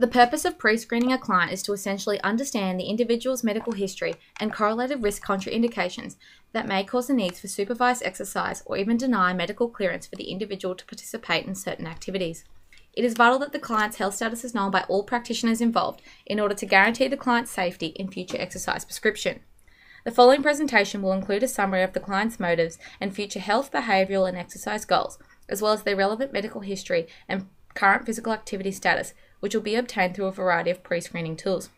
The purpose of pre screening a client is to essentially understand the individual's medical history and correlated risk contraindications that may cause the needs for supervised exercise or even deny medical clearance for the individual to participate in certain activities. It is vital that the client's health status is known by all practitioners involved in order to guarantee the client's safety in future exercise prescription. The following presentation will include a summary of the client's motives and future health, behavioural, and exercise goals, as well as their relevant medical history and current physical activity status, which will be obtained through a variety of pre screening tools.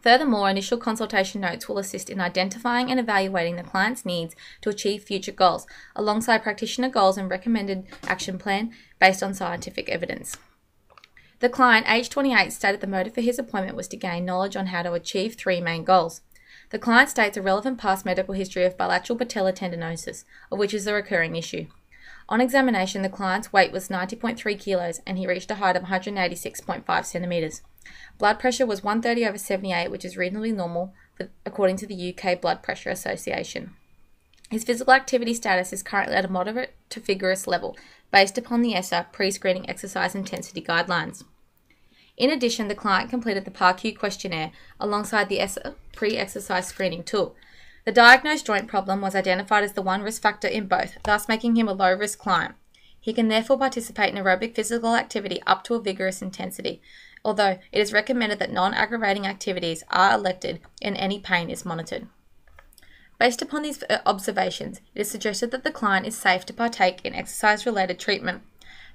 Furthermore, initial consultation notes will assist in identifying and evaluating the client's needs to achieve future goals, alongside practitioner goals and recommended action plan based on scientific evidence. The client, age 28, stated the motive for his appointment was to gain knowledge on how to achieve three main goals. The client states a relevant past medical history of bilateral patellar tendinosis, of which is a recurring issue. On examination, the client's weight was 90.3 kilos and he reached a height of 186.5 centimetres. Blood pressure was 130 over 78, which is reasonably normal for, according to the UK Blood Pressure Association. His physical activity status is currently at a moderate to vigorous level, based upon the ESSA pre screening exercise intensity guidelines. In addition, the client completed the PARQ questionnaire alongside the ESSA pre exercise screening tool. The diagnosed joint problem was identified as the one risk factor in both, thus making him a low risk client. He can therefore participate in aerobic physical activity up to a vigorous intensity, although it is recommended that non aggravating activities are elected and any pain is monitored. Based upon these uh, observations, it is suggested that the client is safe to partake in exercise related treatment.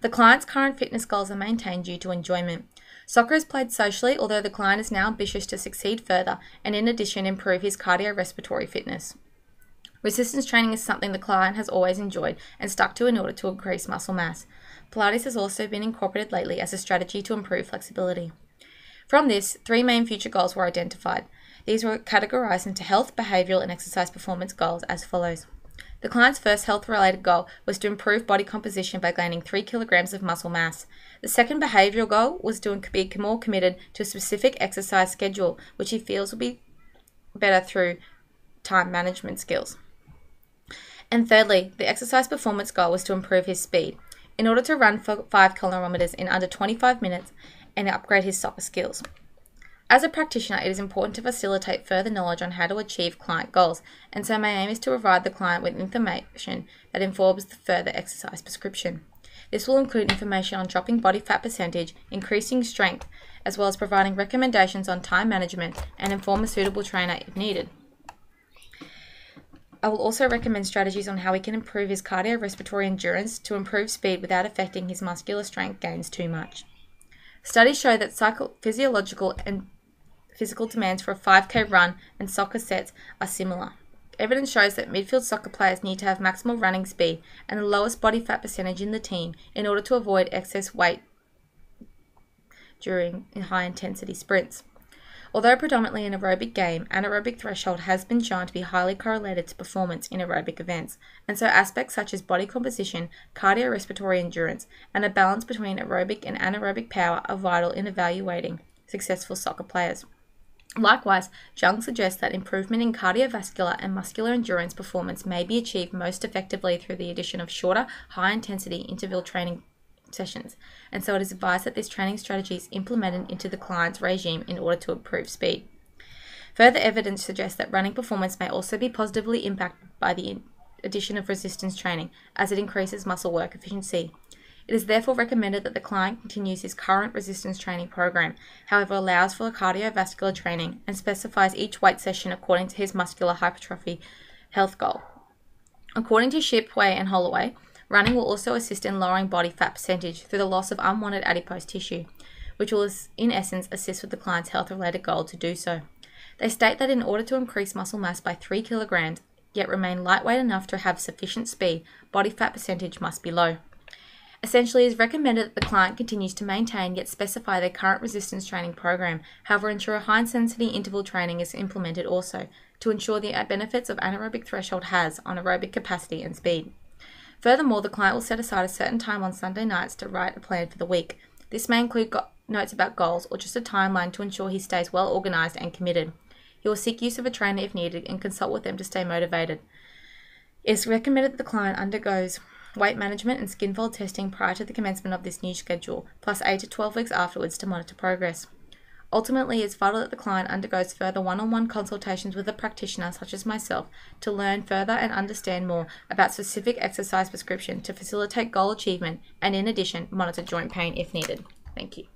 The client's current fitness goals are maintained due to enjoyment. Soccer is played socially, although the client is now ambitious to succeed further and, in addition, improve his cardiorespiratory fitness. Resistance training is something the client has always enjoyed and stuck to in order to increase muscle mass. Pilates has also been incorporated lately as a strategy to improve flexibility. From this, three main future goals were identified. These were categorized into health, behavioral, and exercise performance goals as follows. The client's first health related goal was to improve body composition by gaining 3 kilograms of muscle mass. The second behavioral goal was to be more committed to a specific exercise schedule, which he feels will be better through time management skills. And thirdly, the exercise performance goal was to improve his speed in order to run for 5 kilometers in under 25 minutes and upgrade his soccer skills. As a practitioner, it is important to facilitate further knowledge on how to achieve client goals, and so my aim is to provide the client with information that informs the further exercise prescription. This will include information on dropping body fat percentage, increasing strength, as well as providing recommendations on time management and inform a suitable trainer if needed. I will also recommend strategies on how he can improve his cardiorespiratory endurance to improve speed without affecting his muscular strength gains too much. Studies show that psycho- physiological and physical demands for a 5k run and soccer sets are similar. Evidence shows that midfield soccer players need to have maximal running speed and the lowest body fat percentage in the team in order to avoid excess weight during high intensity sprints. Although predominantly an aerobic game, anaerobic threshold has been shown to be highly correlated to performance in aerobic events, and so aspects such as body composition, cardiorespiratory endurance, and a balance between aerobic and anaerobic power are vital in evaluating successful soccer players. Likewise, Jung suggests that improvement in cardiovascular and muscular endurance performance may be achieved most effectively through the addition of shorter, high intensity interval training sessions, and so it is advised that this training strategy is implemented into the client's regime in order to improve speed. Further evidence suggests that running performance may also be positively impacted by the addition of resistance training as it increases muscle work efficiency it is therefore recommended that the client continues his current resistance training program, however, allows for a cardiovascular training and specifies each weight session according to his muscular hypertrophy health goal. According to Shipway and Holloway, running will also assist in lowering body fat percentage through the loss of unwanted adipose tissue, which will, in essence, assist with the client's health related goal to do so. They state that in order to increase muscle mass by 3 kilograms, yet remain lightweight enough to have sufficient speed, body fat percentage must be low. Essentially, it is recommended that the client continues to maintain yet specify their current resistance training program. However, ensure a high intensity interval training is implemented also to ensure the benefits of anaerobic threshold has on aerobic capacity and speed. Furthermore, the client will set aside a certain time on Sunday nights to write a plan for the week. This may include go- notes about goals or just a timeline to ensure he stays well organized and committed. He will seek use of a trainer if needed and consult with them to stay motivated. It is recommended that the client undergoes weight management and skin fold testing prior to the commencement of this new schedule, plus 8 to 12 weeks afterwards to monitor progress. Ultimately, it's vital that the client undergoes further one on one consultations with a practitioner, such as myself, to learn further and understand more about specific exercise prescription to facilitate goal achievement and, in addition, monitor joint pain if needed. Thank you.